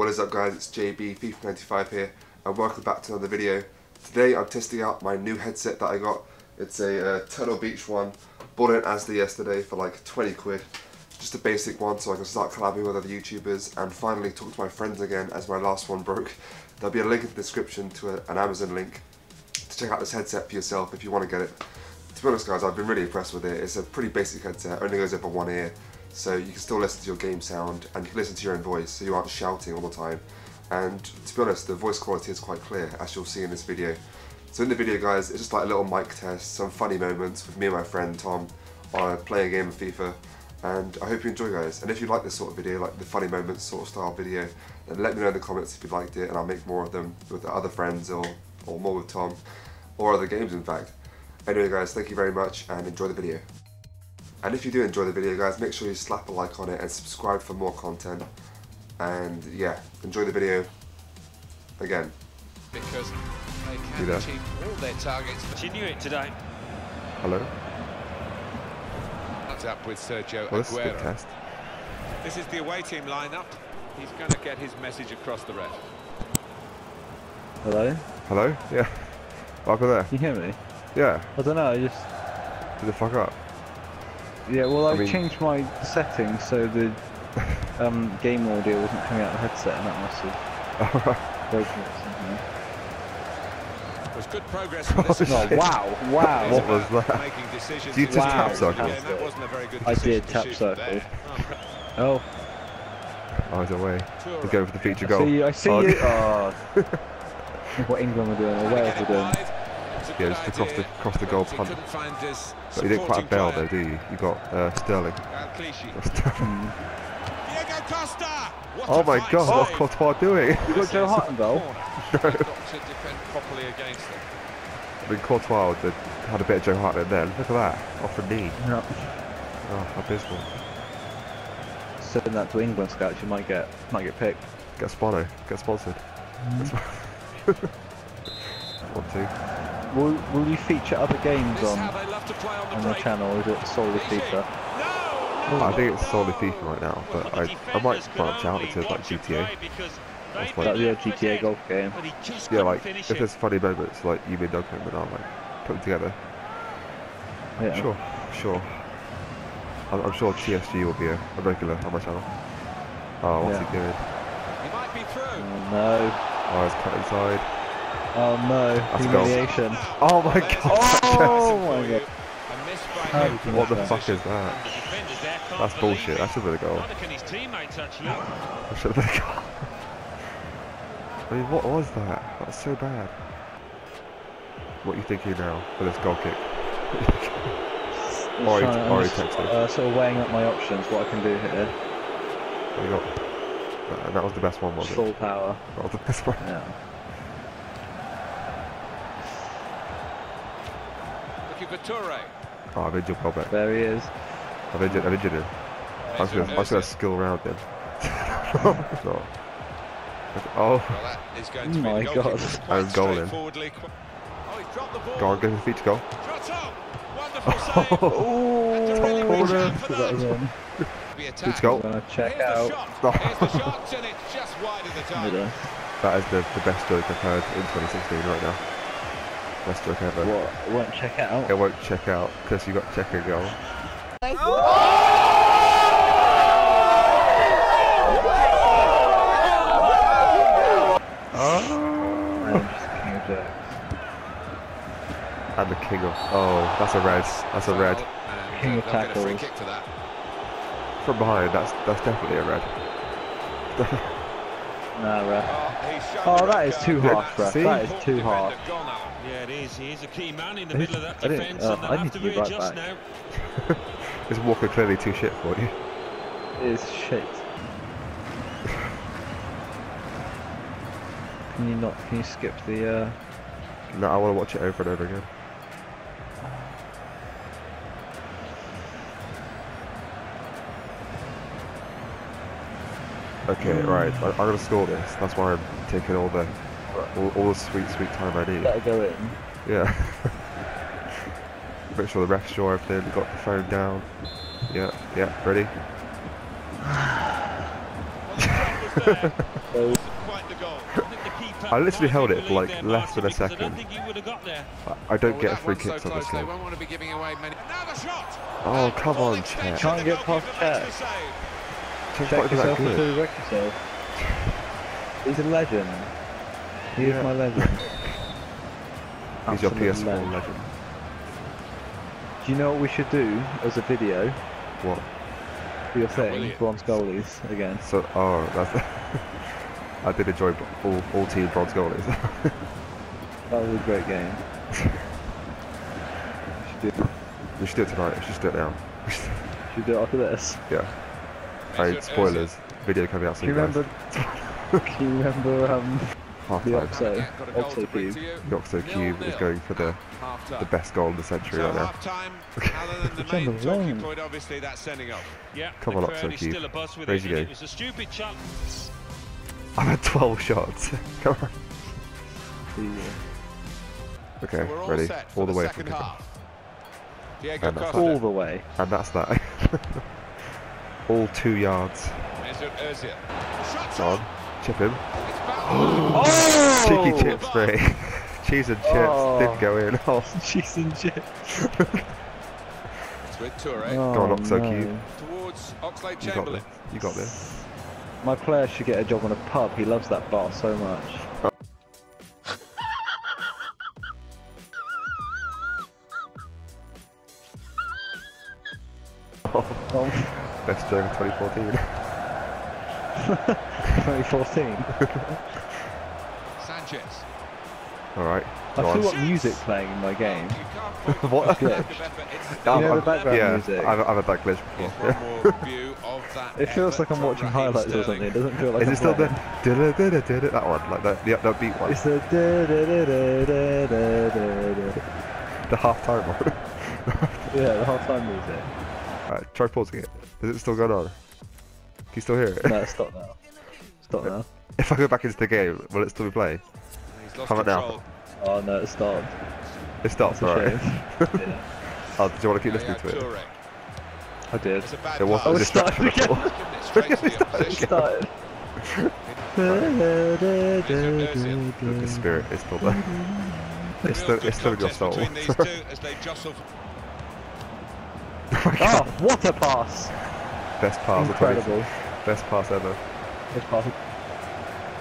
What is up guys, it's JB FIFA95 here and welcome back to another video. Today I'm testing out my new headset that I got. It's a uh, Turtle Beach one, bought it as the yesterday for like 20 quid. Just a basic one so I can start collabing with other YouTubers and finally talk to my friends again as my last one broke. There'll be a link in the description to a, an Amazon link to check out this headset for yourself if you want to get it. To be honest guys, I've been really impressed with it. It's a pretty basic headset, only goes over one ear so you can still listen to your game sound and you can listen to your own voice so you aren't shouting all the time and to be honest the voice quality is quite clear as you'll see in this video. So in the video guys it's just like a little mic test, some funny moments with me and my friend Tom uh, playing a game of FIFA and I hope you enjoy guys and if you like this sort of video like the funny moments sort of style video then let me know in the comments if you liked it and I'll make more of them with other friends or, or more with Tom or other games in fact. Anyway guys thank you very much and enjoy the video. And if you do enjoy the video guys, make sure you slap a like on it and subscribe for more content. And yeah, enjoy the video again. Because they can achieve all their targets. Continue it today. Hello? That's up with Sergio well, this Aguero. Is a good test. This is the away team lineup. He's going to get his message across the ref. Hello? Hello? Yeah. Welcome there. Can you hear me? Yeah. I don't know, I just... Did it fuck up? Yeah, well I, I mean- changed my settings so the um, game audio wasn't coming out of the headset and that must have Alright. broken it somehow. Was good progress for this Oh, Oh, wow, wow! What was that? Making decisions. Do you just the tap game. circle? Yeah, that wasn't a very good I did tap shoot circle. Oh, Oh, he's away. Oh, He's going for the feature I goal. see you, I see Oh, you! Oh. what England were doing, or Wales were doing. Yeah, just across the- across the goal punt. But you didn't quite have Bell though, do you? You got uh, Sterling. Sterling. Diego Costa! Oh my god, save. what's Courtois doing? You got Joe Hartenbell? Got to defend properly against them. I mean, Courtois would have had a bit of Joe Hart in then. Look at that. Off the knee. No. Oh, abysmal. Send that to England scouts, you might get might get picked. Get Spono. Get sponsored. One, two. Will Will you feature other games on how they love to play on the on the break. channel, is it solely FIFA? I think it's solely FIFA right now, but I, I might branch out into like GTA. That's like, That'd be a GTA golf game. yeah, like if there's funny moments like you made Duncan, then I'll like put them together. Yeah. Sure, sure. I'm, I'm sure TSG will be a, a regular on my channel. Oh, what's Yeah. he doing? He might be through. Oh no. Oh, he's cut inside. Oh no. That's. Humiliation. Oh my god! Oh my god. A miss by How him. did you what the fuck is that? That's bullshit. That should been a goal. Neither can his teammates actually. That should have been a goal. I mean, what was that? That's so bad. What are you thinking now for this goal kick? Ori- Ori texted. uh, sort of weighing up my options, what I can do here. What you got? That, that was the best one, was it? Full power. That was the best one. Yeah. Toure. Oh, I've injured Welbeck. There he is. I've injured, I've injured him. I was gonna, I was gonna skill round him. It's. Oh, Well, that is going to be My. God. Quite Own goal in. straightforwardly. Oh, he's the ball. go on, go for the feature goal. Shot up. Oh, really corner. shot for That was that. in. Be Feature goal. I'm gonna check Here's the out. shot. Here's the shot, and it's just wide of the There go. That is the, the best joke I've heard in 2016 right now. Best joke ever. What? It won't check out. It won't check out because you got check a goal. Oh. I'm just king of jokes. And the king of. Oh, that's a red. That's a red. King of they'll get a free tackles. kick for that. From behind, that's that's definitely a red. Nah, ref. Oh, he's shown Oh, the that red is card. too harsh, ref. see? That is too defender harsh. Gone out. Yeah, it is. He is a key man in the I middle of that defence, uh, and they'll I have need to to be right readjust back. now. Is Walker clearly too shit for you? It is shit. Can you not? Can you skip the? uh... No, I want to watch it over and over again. Okay, right. I, I'm gonna score this. That's why I'm taking all the all, all, the sweet, sweet time I need. Better go in. Yeah. Make sure the ref's sure everything, got the phone down. Yeah, yeah, ready? I literally held it for like less than a second. I don't get free kicks on this game. Oh, come on, Chet. Can't get past Chet. Chet's not even that good. He's a legend. He Yeah. is my legend. He's your PS4 legend. legend. Do you know what we should do as a video What? for your thing? Williams. Bronze goalies again. So, oh, that's. I did enjoy all, all team bronze goalies. That was a great game. we should do, we should do it tonight. We should do it now. We should we do it after this. yeah. Alright, Mesut spoilers. Video coming out Do soon. you remember? do you remember um, half time. So, Oxo, Cube. The Cube is going for the the best goal of the century so right now. It's on the Come on, Oxo Cube. There you go. I've had 12 shots. Come on. Yeah. Okay, so ready. All the, the way from and that's all the way. And that's that. all two yards. On, chip him. It's. Oh! Cheeky chips, mate. Cheese and chips Oh. did go in. Oh, Cheese and chips. It's with Toure eh? Oh, Go on, Oxo no. Cube. towards Oxlade you got Chamberlain. this. You got this. My player should get a job on a pub. He loves that bar so much. Oh, Best joke of 2014. 2014. Sanchez. All right. I feel what music playing in my game. what? Glitch. you know, the background yeah, music. I've, I've had that glitch before. it feels like I'm watching highlights or something. It doesn't feel like. Is I'm it still playing. the da da da da that one? Like that? Yeah, that beat one. It's the da da da da da da da. The halftime one. yeah, the halftime music. Alright, try pausing it. Is it still going on? Can you still hear it? No, stop now. Stop now. If I go back into the game, will it still be playing? He's lost How about now? Oh no, it stopped. It stopped, That's a alright. Oh, yeah, Oh, did you want to keep listening to it? I did. It's a bad It was pass. a Oh, it started distraction again. before. Given it straight to the opposition. Started. The spirit is still there. It's still, Real it's still in your soul. between these two as they jostle. Oh, ah, what a pass! Best pass of 20 Incredible. Best pass ever. This pass.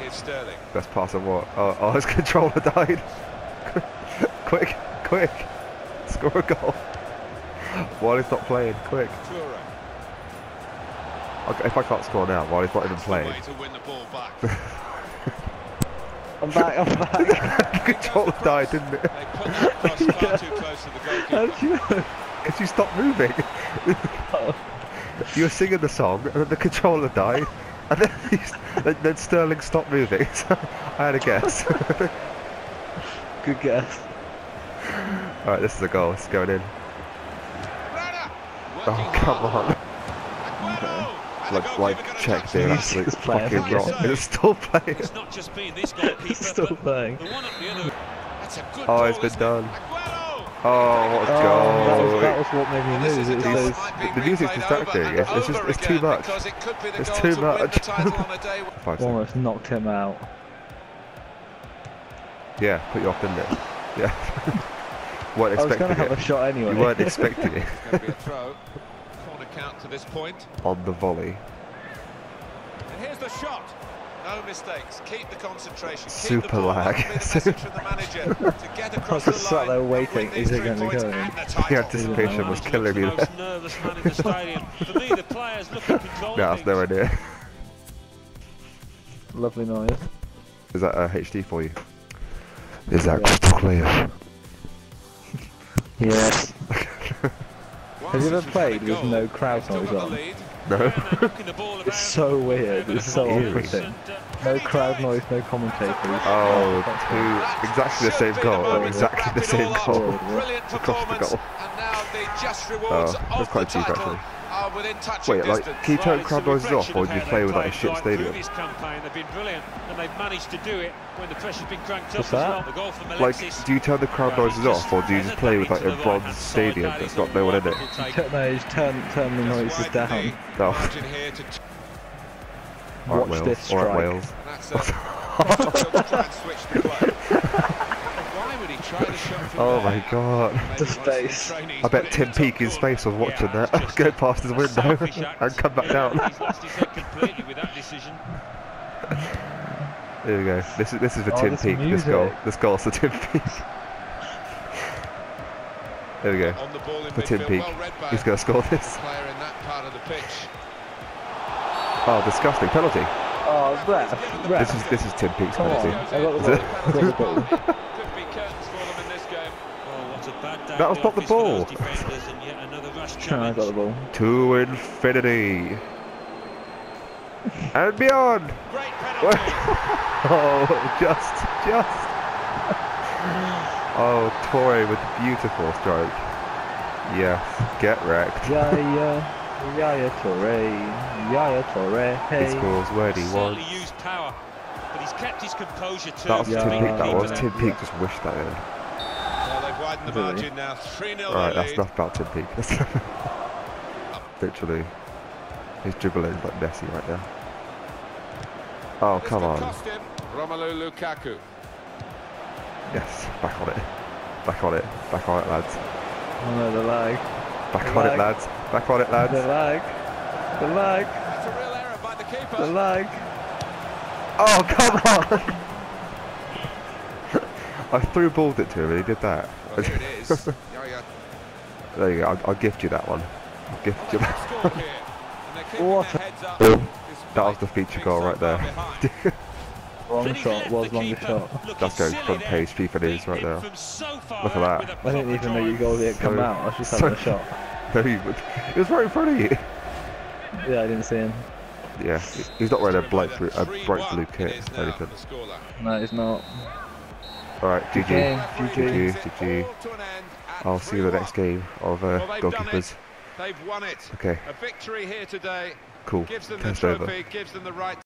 Here's Sterling. Best pass of what? Oh, oh his controller died. quick, quick. Score a goal. While he's not playing, quick. Okay, if I can't score now while he's not even playing. way to win the ball back. I'm back, I'm back. the controller died, didn't it? They put that cross far too close to the How did you know? Because you stopped moving. You were singing the song, and then the controller died, and then, he's, then, then Sterling stopped moving. So I had a guess. Good guess. Alright, this is a goal. It's going in. Oh, come on. Aguero! And the Like, like, goalkeeper check touch there. the Absolute Music's fucking rock. It's still playing. It's not just been this goalkeeper, It's still playing. the one at the other. That's a good Oh, it's been done. It? Aguero! Oh, what a Oh, goal. that was, that was what made me lose. It was those, that might be the music's replayed distracting. It's- it's just, it's too much. Because it could be the It's too to much. title on a day. Five seconds. almost knocked him out. Yeah, put you off, didn't it? Yeah. weren't I was going to expecting have a shot anyway. You weren't expecting it It's going to be a throw. Corner count to this point. on the volley. And here's the shot. No mistakes. Keep the concentration. Super Keep the lag. Super the I was just sat there waiting. Is it going to go in? The anticipation was killing me. There. no, that's no idea. Lovely noise. Is that a HD for you? Is that yeah. clear? yes. Have you ever played with no crowd noise on? No. it's so weird. It's so off-putting. No crowd noise, no commentators. Oh, exactly the same goal. Oh, exactly the same goal. Across oh, the goal. Oh, that's quite cheap actually are within touching Wait, like, distance. can you turn it's crowd a noises off, or do you play with like a shit stadium? This campaign, they've been brilliant, and they've managed to do it when the pressure's been cranked up What's as that? well. The goal from Like, do you turn the crowd Well, noises off, or do you just play with like a into bronze stadium That that's is got a no one in it? Turn, no, just turn, turn the Just noises down. No. margin here Watch Wales. this Alright, strike. Wales. That's uh, Oh my god. The space. I bet it Tim in the Peake his corner. face was watching Yeah, that. Go past his window and come back Yeah, down. He's lost his head completely with that decision. There we go. This is this is for Oh, Tim this Peake. This goal. music. This goal's for Tim Peake. There we go. The For Tim midfield, Peake. well He's gonna score this. player in that part of the pitch. Oh, disgusting penalty. Oh, ref, This is this is Tim Peake's Come on, penalty. I got the ball. That was in not the office for those ball. defenders and yet another rash I got the ball. To infinity and beyond. Oh, just just. Oh, Toure with beautiful strike. Yes, get wrecked. Yaya, Yaya Toure, Yaya Toure, He hey. scores where he Certainly wants. used power, but he's kept his composure too. That was Yeah. Tim Peake. That was Tim Peake. Just wished that in. Well, they've the Really? margin now. 3 0 Alright, that's lead. enough about Tim Peake. Literally, his dribbling is like Messi right now. Oh This come on! him. Romelu Lukaku. Yes, back on it. Back on it. Back on it, lads. Oh no, the lag. Back The on it, lads. Back on it, The lads. lag. The lag. That's a real error by the The lag. Oh come on! I threw balled it to him and he did that. Well, here it is. Yaya There you go. I'll, I'll gift you that one. I'll gift you that. they've scored here, and they're keeping What their a heads up goal. despite That was the feature goal right there. behind. Wrong shot was the longest keeper shot. That's going silly front there. page FIFA news right there. so Look at that. I didn't proper even know you drive. goal didn't come So- out. I was just so- having a shot. No, he. It was right in front of you. Yeah, I didn't see him. Yeah, he's not wearing a bright blue, a bright blue kit is or anything. No, it's not. All right, Good GG. game. Referee GG. brings it GG. all to an end at I'll see you in the next game of uh, Well, they've goalkeepers. They've won it. Okay, A victory here today cool. gives them the Test over. trophy, gives them the right